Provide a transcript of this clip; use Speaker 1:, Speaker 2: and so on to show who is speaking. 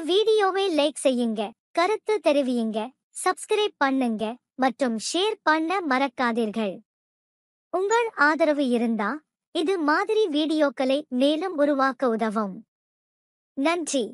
Speaker 1: இந்த வீடியோவை லைக் செய்யுங்க கருத்து தெரிவியுங்க சப்ஸ்கிரைப் பண்ணுங்க மற்றும் ஷேர் பண்ண மறக்காதீர்கள். உங்கள் ஆதரவு இருந்தா இது மாதிரி வீடியோக்களை மேலும் உருவாக்க உதவும். நன்றி.